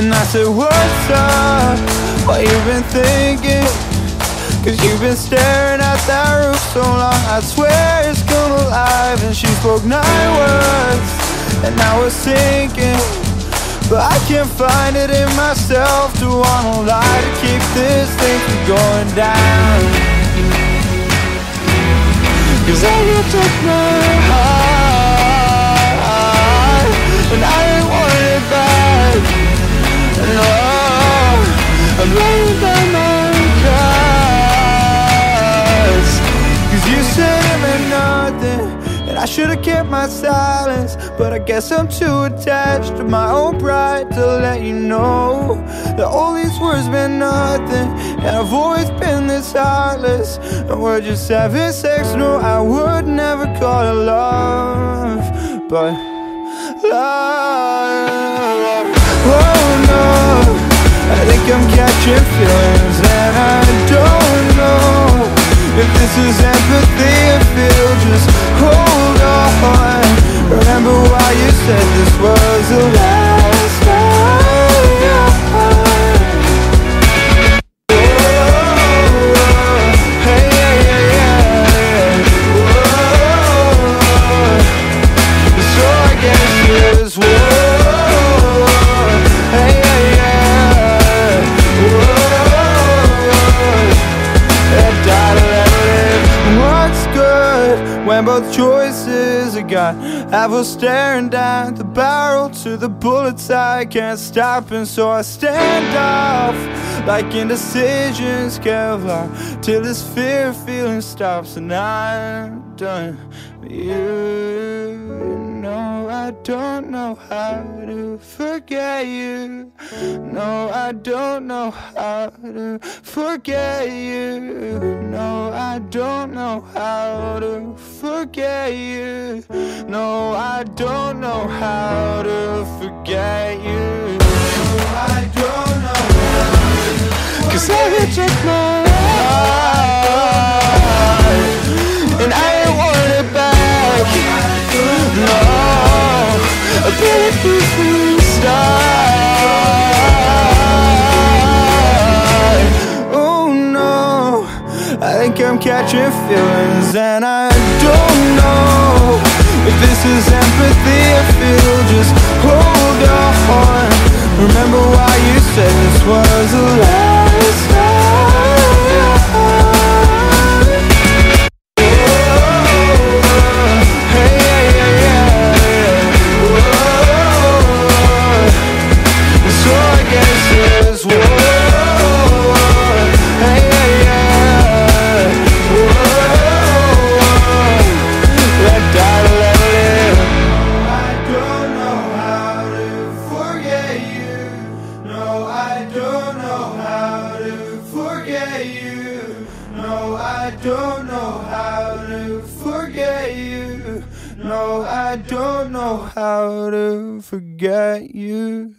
And I said, what's up? What you been thinking? Cause you've been staring at that roof so long I swear it's come alive And she spoke nine words And I was thinking But I can't find it in myself To wanna lie to keep this thing from going down Cause I can take my heart you said it meant nothing And I should've kept my silence. But I guess I'm too attached to my own pride To let you know That all these words meant nothing And I've always been this heartless. And we're just having sex. No, I would never call it love But love. Oh no. I think I'm catching feelings If this is empathy or feel Just hold on. Remember why you said this was the last when both choices I got. I was staring down the barrel to the bullets I can't stop, and so I stand off like indecisions Kevlar till this fear feeling stops, and I'm done. with You don't know how to forget you. No, I don't know how to forget you. No, I don't know how to forget you. No, I don't know how to forget you. No, I don't know how to Cause I hit your Oh, I think I'm catching feelings And I don't know If this is empathy. Or feel Just hold on. Remember why you said this was the last I don't know how to forget you. No, I don't know how to forget you.